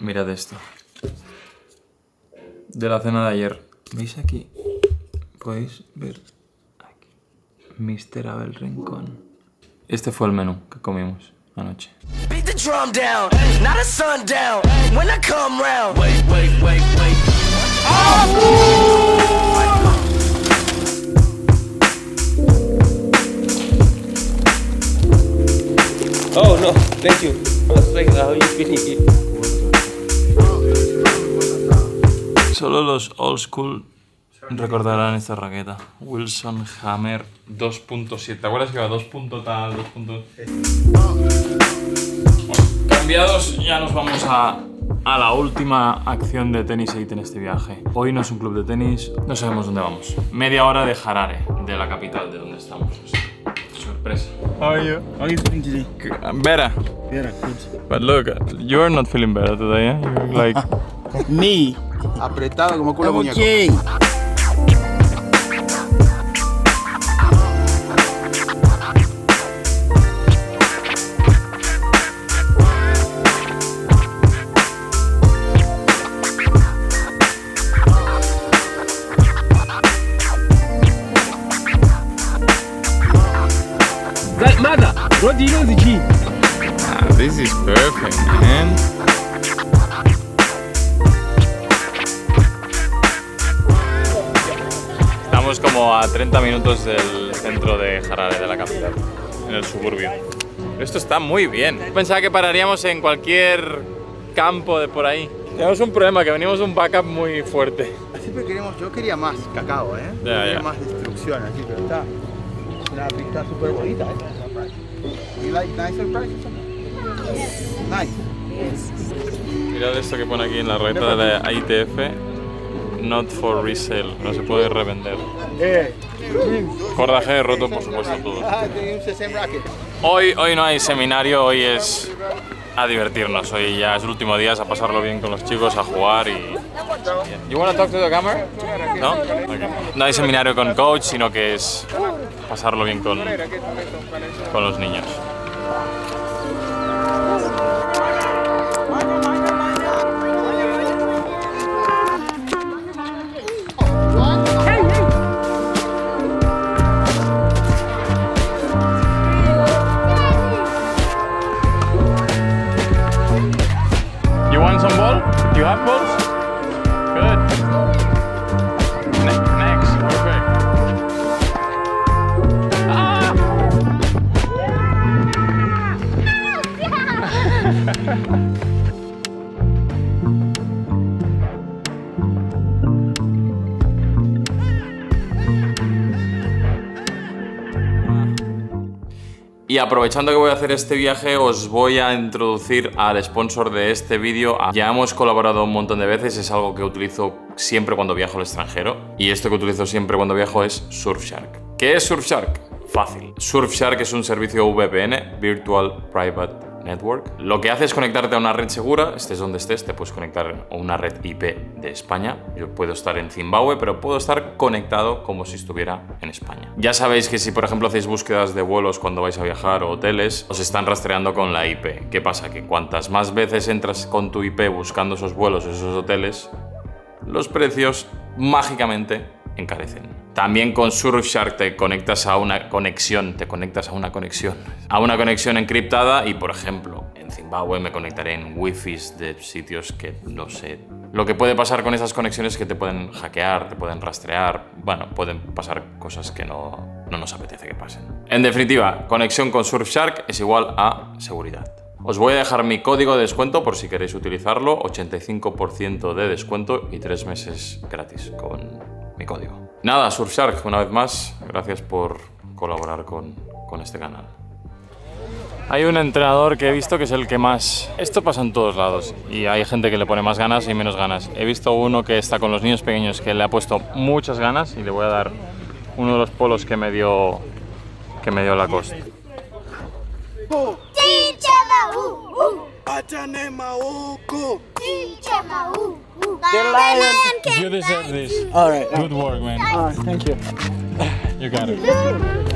Mirad esto. De la cena de ayer. ¿Veis aquí? Podéis ver aquí. Mr. Abel Rincón. Este fue el menú que comimos anoche. Beat the drum down, not a sundown. When I come round, wait, wait, wait, wait. Oh no, thank you. I was like, how you feeling? Solo los old school recordarán esta raqueta. Wilson Hammer 2.7. ¿Te acuerdas que iba 2. tal, 2. Bueno, cambiados, ya nos vamos a, a la última acción de tenis elite en este viaje. Hoy no es un club de tenis, no sabemos dónde vamos. Media hora de Harare, de la capital de donde estamos. Sorpresa. How are you? How are you feeling today? I'm better. Yeah, good. But look, you're not feeling better today, eh? You look like... Me. Apretado como culo de muñeco. Okay. Mother, what do you know the G? Ah, this is perfect, man. Como a 30 minutos del centro de Harare, de la capital, en el suburbio. Esto está muy bien. Pensaba que pararíamos en cualquier campo de por ahí. Tenemos un problema, que venimos de un backup muy fuerte. Siempre queremos, yo quería más cacao, ¿eh? Ya, Quería ya. más destrucción, así, pero está. Es una pista súper bonita, ¿eh? You like nicer prices? Nice. Mirad esto que pone aquí en la reta de la ITF. Not for resale, no se puede revender. Eh, Cordaje roto, por supuesto, todo. ah, racket. Hoy, hoy no hay seminario, hoy es a divertirnos. Hoy ya es el último día, es a pasarlo bien con los chicos, a jugar y. You wanna talk to the camera? ¿No? Ok. No hay seminario con coach, sino que es pasarlo bien con, con los niños. Ball? You have balls? Good. Ne- next, perfect. Ah! Y aprovechando que voy a hacer este viaje, os voy a introducir al sponsor de este vídeo. Ya hemos colaborado un montón de veces, es algo que utilizo siempre cuando viajo al extranjero. Y esto que utilizo siempre cuando viajo es Surfshark. ¿Qué es Surfshark? Fácil. Surfshark es un servicio VPN, Virtual Private Lo que hace es conectarte a una red segura, estés donde estés, te puedes conectar a una red IP de España. Yo puedo estar en Zimbabue, pero puedo estar conectado como si estuviera en España. Ya sabéis que si por ejemplo hacéis búsquedas de vuelos cuando vais a viajar o hoteles, os están rastreando con la IP. ¿Qué pasa? Que cuantas más veces entras con tu IP buscando esos vuelos o esos hoteles, los precios mágicamente encarecen. También con Surfshark te conectas a una conexión, te conectas a una conexión, a una conexión encriptada y por ejemplo, en Zimbabue me conectaré en wifi de sitios que no sé. Lo que puede pasar con esas conexiones es que te pueden hackear, te pueden rastrear, bueno, pueden pasar cosas que no, no nos apetece que pasen. En definitiva, conexión con Surfshark es igual a seguridad. Os voy a dejar mi código de descuento por si queréis utilizarlo, 85% de descuento y 3 meses gratis con mi código. Nada, Surfshark, una vez más, gracias por colaborar con, con este canal. Hay un entrenador que he visto que es el que más... Esto pasa en todos lados y hay gente que le pone más ganas y menos ganas. He visto uno que está con los niños pequeños que le ha puesto muchas ganas y le voy a dar uno de los polos que me dio, que me dio la costa. You deserve this. All right. Good work, man. All right. Thank you. You got it.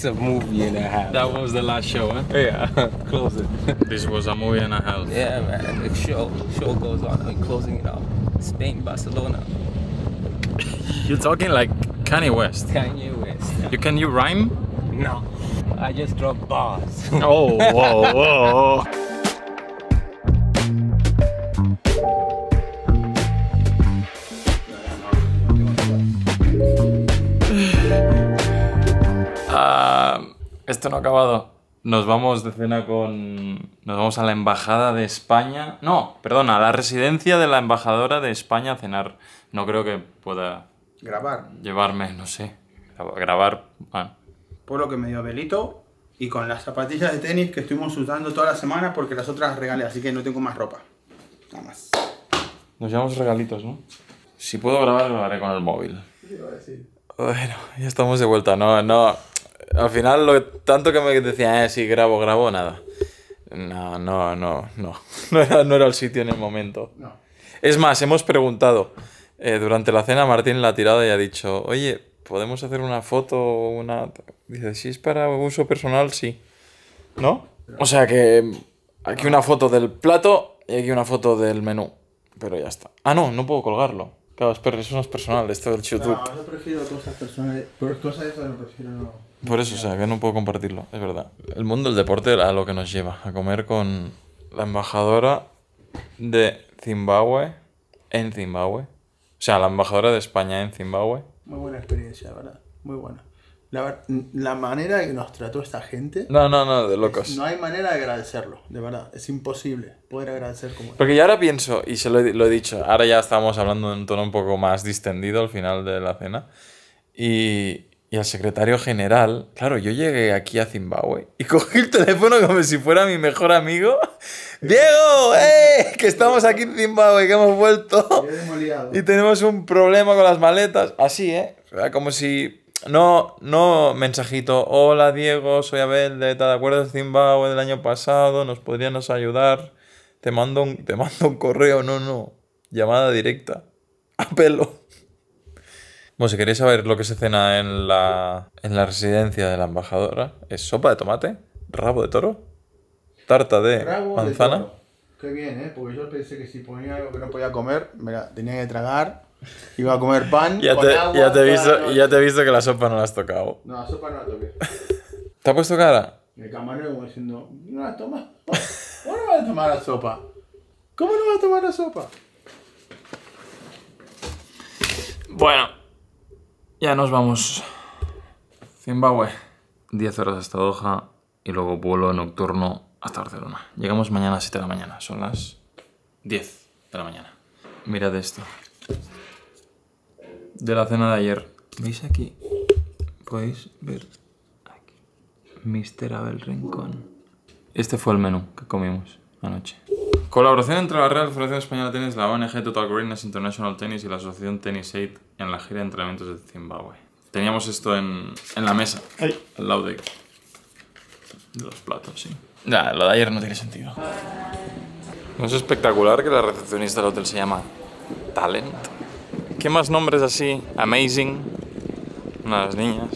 That's a movie and a half. That was the last show, eh? Yeah, close it. This was a movie and a half. Yeah, man, the show show goes on. We're closing it off. Spain, Barcelona, You're talking like Kanye West. Kanye West. You can you rhyme? No, I just drop bars. Oh, whoa, whoa. esto no ha acabado. Nos vamos de cena con. Nos vamos a la embajada de España. No, perdona, a la residencia de la embajadora de España a cenar. No creo que pueda Grabar. llevarme, no sé. graba- Grabar. Bueno. Por lo que me dio Belito. Y con las zapatillas de tenis que estuvimos usando toda la semana porque las otras las regalé, así que no tengo más ropa. Nada más. Nos llevamos regalitos, ¿no? Si puedo grabar, grabaré con el móvil. Bueno, ya estamos de vuelta. No, no. Al final, lo tanto que me decían, eh, sí, grabo, grabo, nada. No, no, no, no. No era, no era el sitio ni el momento. No. Es más, hemos preguntado. eh, durante la cena, Martín la ha tirado y ha dicho, oye, ¿podemos hacer una foto una...? Dice, si es para uso personal, sí. ¿No? O sea que aquí una foto del plato y aquí una foto del menú. Pero ya está. Ah, no, no puedo colgarlo. Claro, eso no es personal, esto del YouTube. No, yo prefiero cosas personales. Cosas eso no prefiero. Por eso, o sea, que no puedo compartirlo, es verdad. El mundo del deporte a lo que nos lleva, a comer con la embajadora de Zimbabue en Zimbabue. O sea, la embajadora de España en Zimbabue. Muy buena experiencia, ¿verdad? Muy buena. La, la manera que nos trató esta gente, No, no, no, de locos. no hay manera de agradecerlo, de verdad. Es imposible poder agradecer como Porque yo ahora pienso, y se lo he, lo he dicho, ahora ya estamos hablando en un tono un poco más distendido al final de la cena. Y, y al secretario general, claro, yo llegué aquí a Zimbabue y cogí el teléfono como si fuera mi mejor amigo. Diego, ¡eh! Que estamos aquí en Zimbabue, que hemos vuelto. Y tenemos un problema con las maletas. Así, ¿eh? Como si... No, no mensajito. Hola Diego, soy Abel de ¿te acuerdas de Zimbabue del año pasado? ¿Nos podrías ayudar? Te mando un, te mando un correo. No, no. Llamada directa. A pelo. Bueno, si queréis saber lo que se cena en la, en la residencia de la embajadora, es sopa de tomate, rabo de toro, tarta de Rabo de manzana. toro. Qué bien, ¿eh? Porque yo pensé que si ponía algo que no podía comer, mira, tenía que tragar, iba a comer pan. Ya con te, agua ya, te he visto, ya te he visto que la sopa no la has tocado. No, la sopa no la toqué. ¿Te ha puesto cara? El camarero como diciendo, ¿no la tomas? ¿Cómo no vas a tomar la sopa? ¿Cómo no vas a tomar la sopa? Bueno, ya nos vamos. Zimbabue. 10 horas hasta Doha y luego vuelo nocturno hasta Barcelona. Llegamos mañana a las 7 de la mañana. Son las 10 de la mañana. Mirad esto. De la cena de ayer. ¿Veis aquí? Podéis ver aquí. Mr. Abel Rincón. Este fue el menú que comimos anoche. Colaboración entre la Real Federación Española de Tenis, la ONG Total Greenness International Tennis y la Asociación Tennis Aid en la gira de entrenamientos de Zimbabue. Teníamos esto en, en la mesa, al lado de, de los platos, sí. Ya, lo de ayer no tiene sentido. ¿No es espectacular que la recepcionista del hotel se llama Talent? ¿Qué más nombres así? Amazing. Una de las niñas.